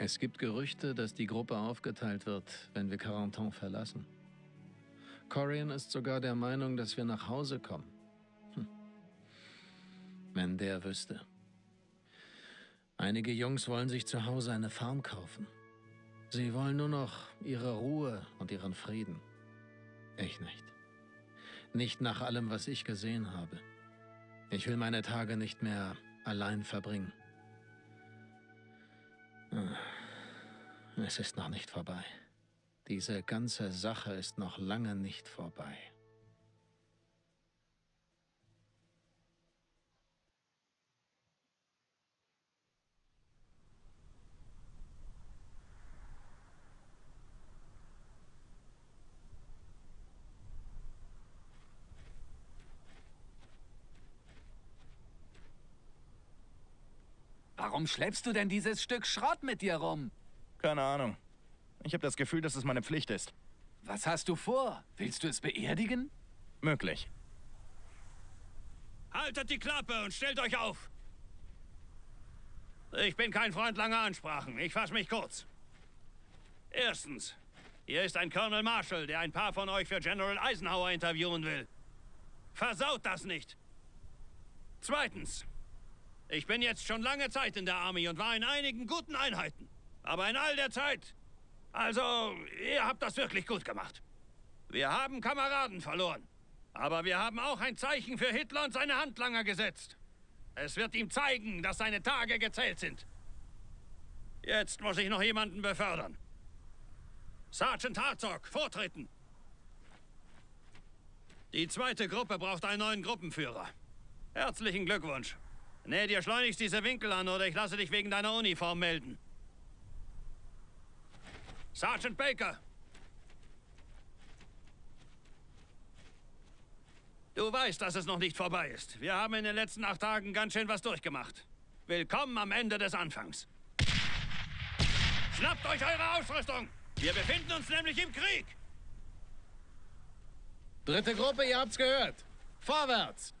Es gibt Gerüchte, dass die Gruppe aufgeteilt wird, wenn wir Carentan verlassen. Corian ist sogar der Meinung, dass wir nach Hause kommen. Hm. Wenn der wüsste. Einige Jungs wollen sich zu Hause eine Farm kaufen. Sie wollen nur noch ihre Ruhe und ihren Frieden. Ich nicht. Nicht nach allem, was ich gesehen habe. Ich will meine Tage nicht mehr allein verbringen. Ah, es ist noch nicht vorbei. Diese ganze Sache ist noch lange nicht vorbei. Warum schleppst du denn dieses Stück Schrott mit dir rum? Keine Ahnung. Ich habe das Gefühl, dass es meine Pflicht ist. Was hast du vor? Willst du es beerdigen? Möglich. Haltet die Klappe und stellt euch auf! Ich bin kein Freund langer Ansprachen. Ich fasse mich kurz. Erstens, hier ist ein Colonel Marshall, der ein paar von euch für General Eisenhower interviewen will. Versaut das nicht! Zweitens, ich bin jetzt schon lange Zeit in der Army und war in einigen guten Einheiten. Aber in all der Zeit... Also, ihr habt das wirklich gut gemacht. Wir haben Kameraden verloren. Aber wir haben auch ein Zeichen für Hitler und seine Handlanger gesetzt. Es wird ihm zeigen, dass seine Tage gezählt sind. Jetzt muss ich noch jemanden befördern. Sergeant Hartzog, vortreten. Die zweite Gruppe braucht einen neuen Gruppenführer. Herzlichen Glückwunsch. Näh dir schleunigst diese Winkel an oder ich lasse dich wegen deiner Uniform melden. Sergeant Baker! Du weißt, dass es noch nicht vorbei ist. Wir haben in den letzten acht Tagen ganz schön was durchgemacht. Willkommen am Ende des Anfangs. Schnappt euch eure Ausrüstung! Wir befinden uns nämlich im Krieg! Dritte Gruppe, ihr habt's gehört. Vorwärts!